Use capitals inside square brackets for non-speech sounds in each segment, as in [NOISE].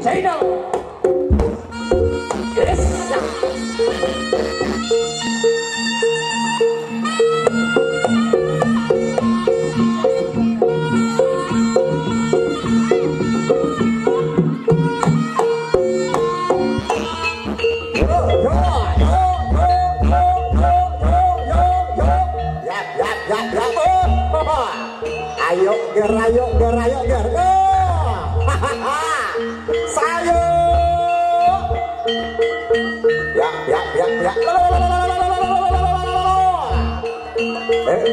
Yes. Ayo, gerayok ger.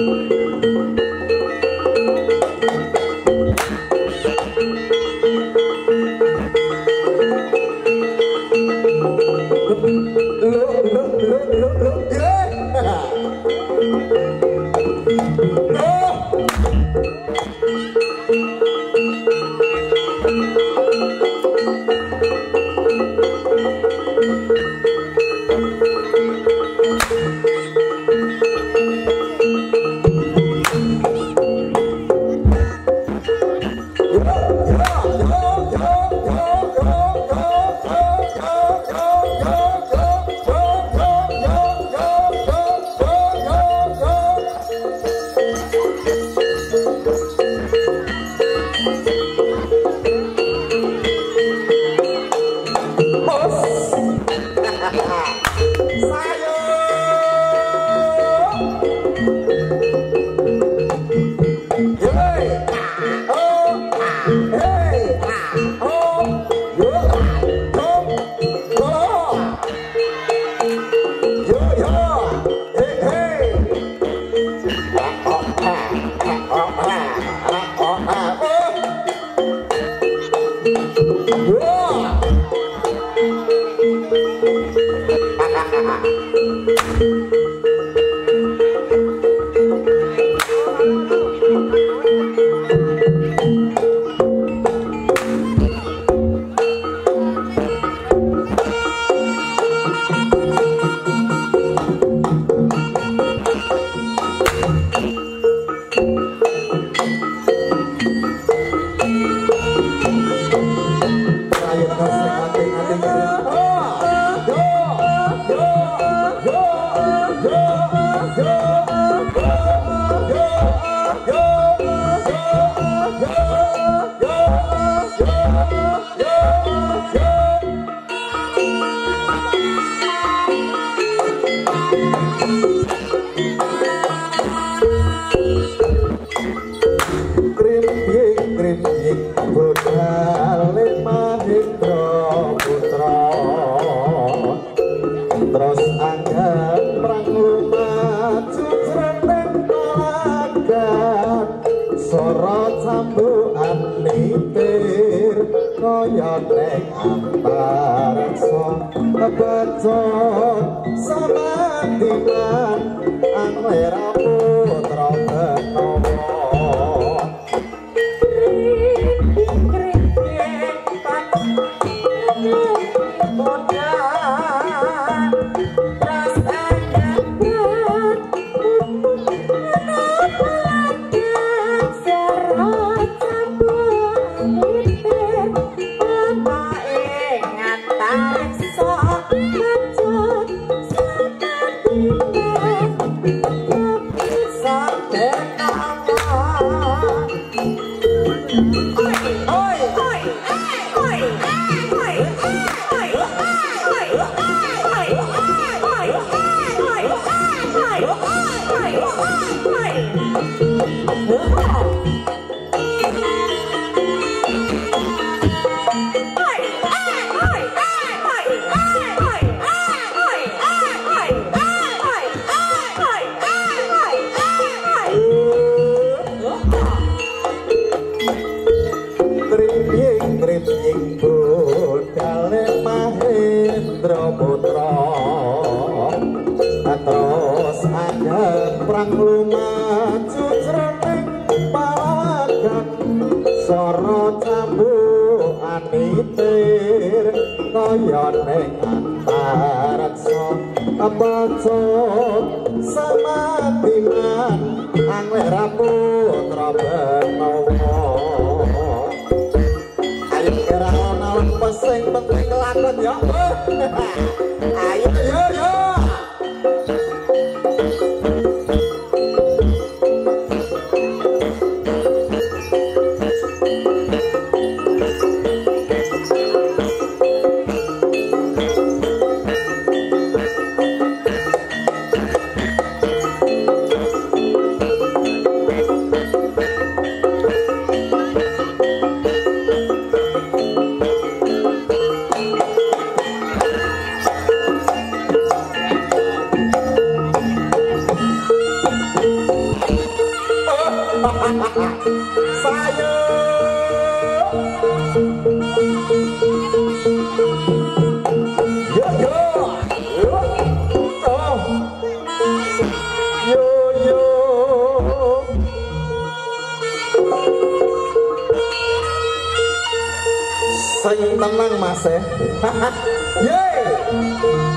Thank you. Raputra Benawa Ayo kira ana wong sing penting lakon ha. eh? [LAUGHS] yeah!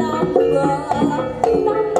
Lombok Tak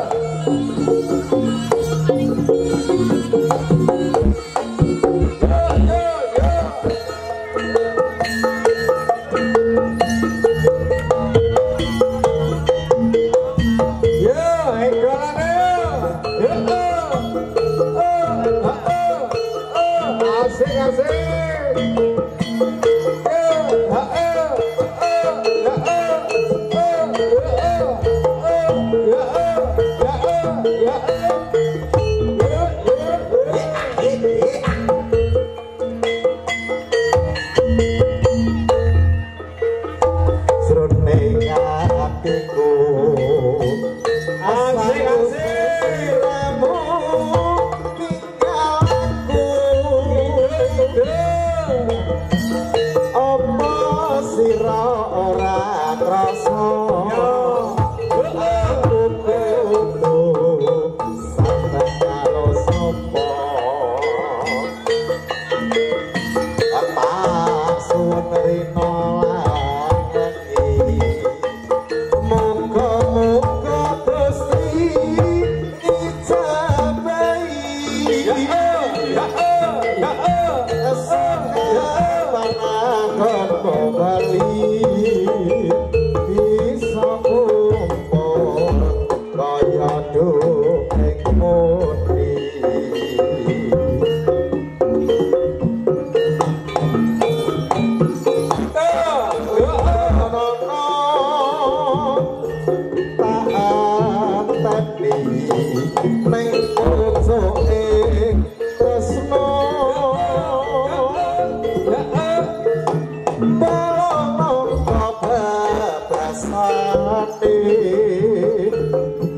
rasane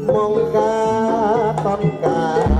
mongkat tongkat